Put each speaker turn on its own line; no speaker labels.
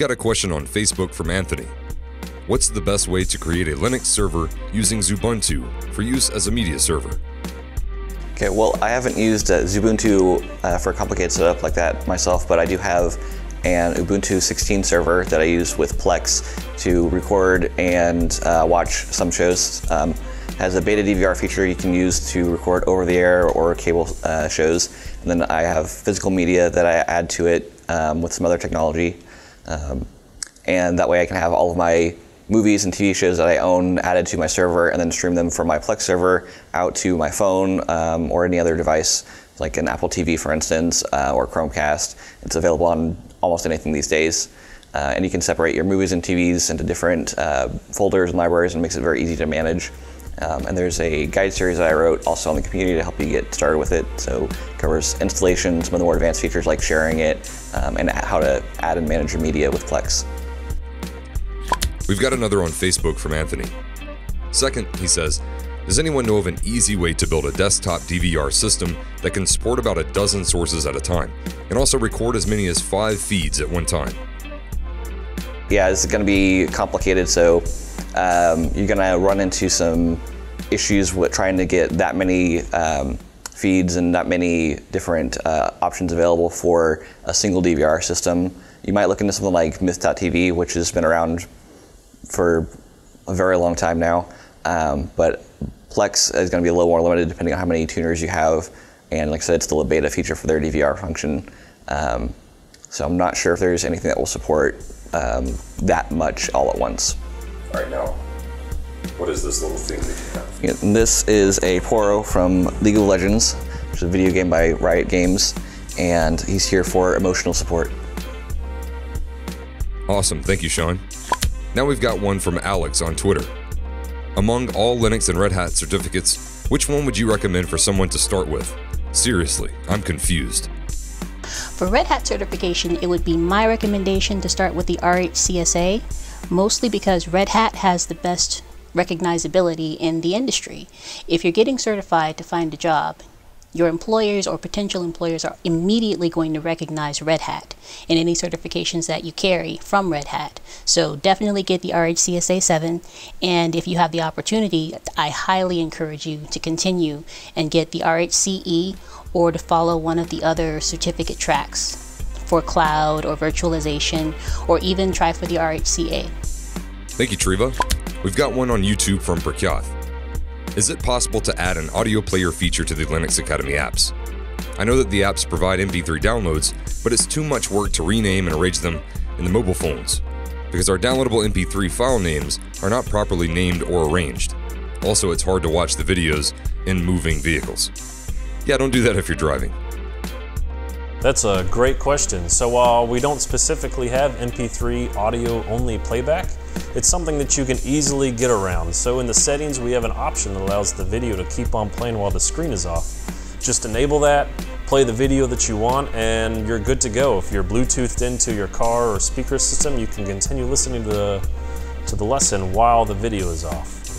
got a question on Facebook from Anthony. What's the best way to create a Linux server using Xubuntu for use as a media server?
Okay, well, I haven't used uh, Xubuntu uh, for a complicated setup like that myself, but I do have an Ubuntu 16 server that I use with Plex to record and uh, watch some shows. Um, has a beta DVR feature you can use to record over the air or cable uh, shows. And then I have physical media that I add to it um, with some other technology. Um, and that way I can have all of my movies and TV shows that I own added to my server and then stream them from my Plex server out to my phone um, or any other device, like an Apple TV, for instance, uh, or Chromecast. It's available on almost anything these days. Uh, and you can separate your movies and TVs into different uh, folders and libraries and makes it very easy to manage. Um, and there's a guide series that I wrote also on the community to help you get started with it. So it covers installation, some of the more advanced features like sharing it, um, and how to add and manage your media with Plex.
We've got another on Facebook from Anthony. Second, he says, does anyone know of an easy way to build a desktop DVR system that can support about a dozen sources at a time and also record as many as five feeds at one time?
Yeah, this is going to be complicated, so um, you're going to run into some issues with trying to get that many um, feeds and that many different uh, options available for a single DVR system. You might look into something like MythTV, which has been around for a very long time now. Um, but Plex is going to be a little more limited depending on how many tuners you have. And like I said, it's still a beta feature for their DVR function. Um, so I'm not sure if there's anything that will support um, that much all at once.
All right, now, what is this little thing that you have?
Yeah, this is a Poro from League of Legends, which is a video game by Riot Games, and he's here for emotional support.
Awesome, thank you, Sean. Now we've got one from Alex on Twitter. Among all Linux and Red Hat certificates, which one would you recommend for someone to start with? Seriously, I'm confused.
For Red Hat certification, it would be my recommendation to start with the RHCSA, mostly because Red Hat has the best recognizability in the industry. If you're getting certified to find a job, your employers or potential employers are immediately going to recognize Red Hat and any certifications that you carry from Red Hat. So definitely get the RHCSA 7 and if you have the opportunity, I highly encourage you to continue and get the RHCE or to follow one of the other certificate tracks for cloud or virtualization or even try for the RHCA.
Thank you, Triva. We've got one on YouTube from Prakyath. Is it possible to add an audio player feature to the Linux Academy apps? I know that the apps provide MP3 downloads, but it's too much work to rename and arrange them in the mobile phones, because our downloadable MP3 file names are not properly named or arranged. Also, it's hard to watch the videos in moving vehicles. Yeah, don't do that if you're driving.
That's a great question. So while we don't specifically have MP3 audio only playback, it's something that you can easily get around. So in the settings, we have an option that allows the video to keep on playing while the screen is off. Just enable that, play the video that you want, and you're good to go. If you're Bluetoothed into your car or speaker system, you can continue listening to the, to the lesson while the video is off.